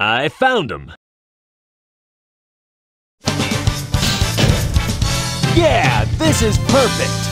I found him! Yeah, this is perfect!